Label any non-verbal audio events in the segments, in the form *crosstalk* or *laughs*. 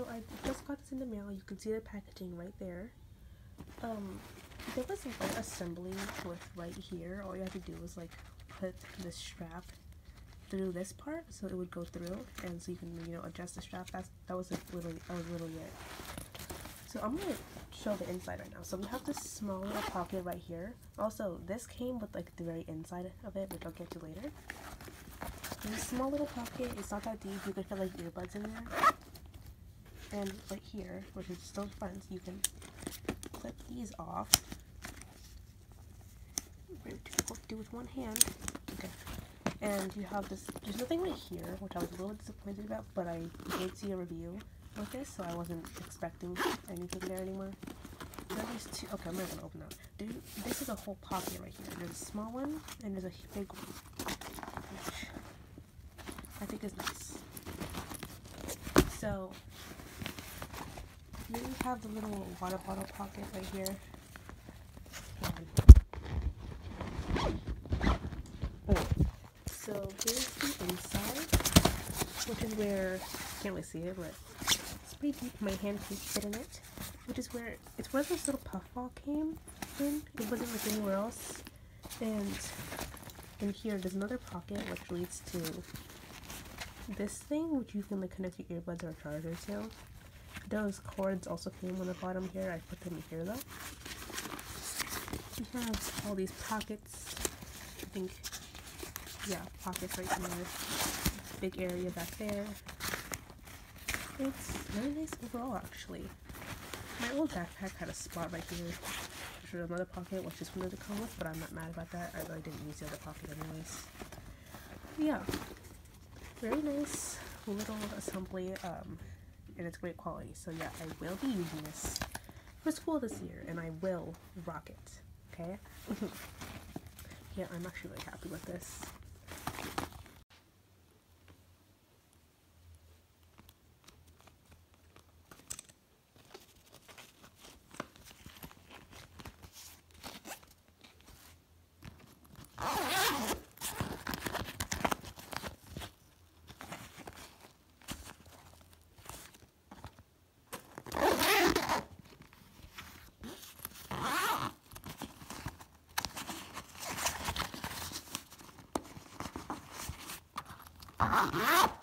so I just got this in the mail. You can see the packaging right there. Um, there was an assembly with right here. All you have to do is like put the strap through this part so it would go through and so you can you know adjust the strap. That's that was literally that was literally it. So i'm gonna show the inside right now. So we have this small little pocket right here. Also this came with like the very inside of it which i'll get to later. This small little pocket it's not that deep. You could fit like earbuds in there and right here which is still fun, so you can clip these off do with one hand okay and you have this, there's nothing right here, which I was a little disappointed about, but I did see a review with this, so I wasn't expecting anything there anymore. There's two, okay, I'm not gonna open that. There, this is a whole pocket right here. There's a small one, and there's a big one, which I think is nice. So, you have the little water bottle pocket right here. So here's the inside, which is where, can't really see it, but it's pretty deep. My hand can fit in it, which is where, it's where this little puffball came in. It wasn't like anywhere else. And in here, there's another pocket, which leads to this thing, which you can like connect your earbuds or charger to. Those cords also came on the bottom here. I put them here though. We have all these pockets. I think yeah, pockets right here. Big area back there. It's very nice overall, actually. My old backpack had a spot right here. There's another pocket, which is wanted to come with, but I'm not mad about that. I really didn't use the other pocket anyways. Yeah, very nice little assembly, um, and it's great quality. So yeah, I will be using this for school this year, and I will rock it, okay? *laughs* yeah, I'm actually really happy with this. Oh. Ah!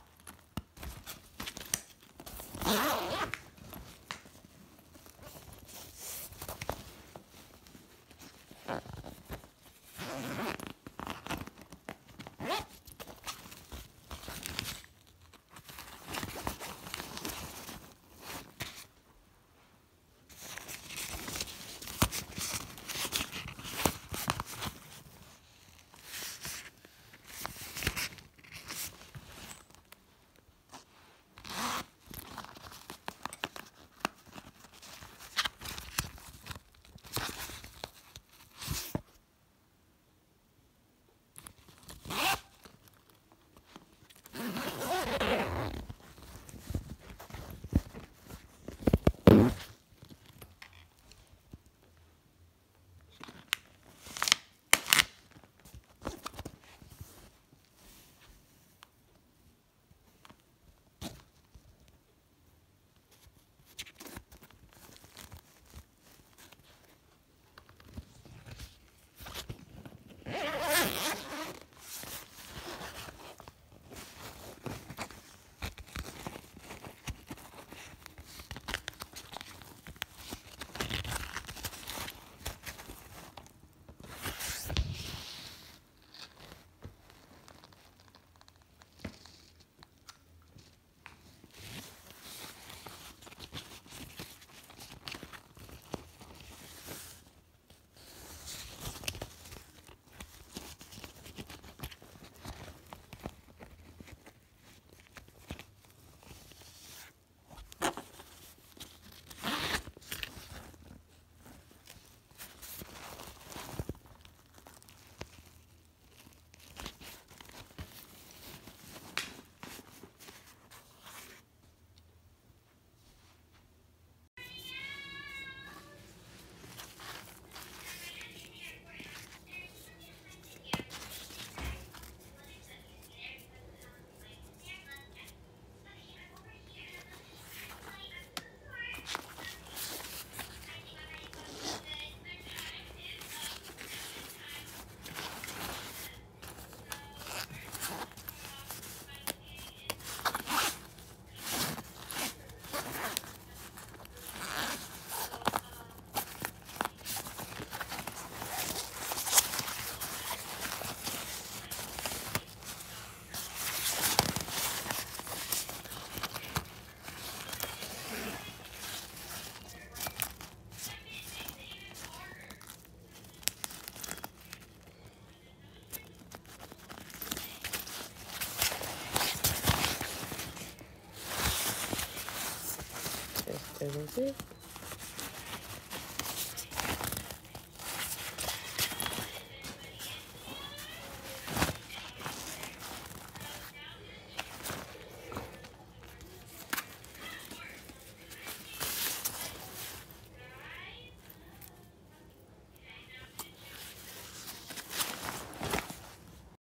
Bit.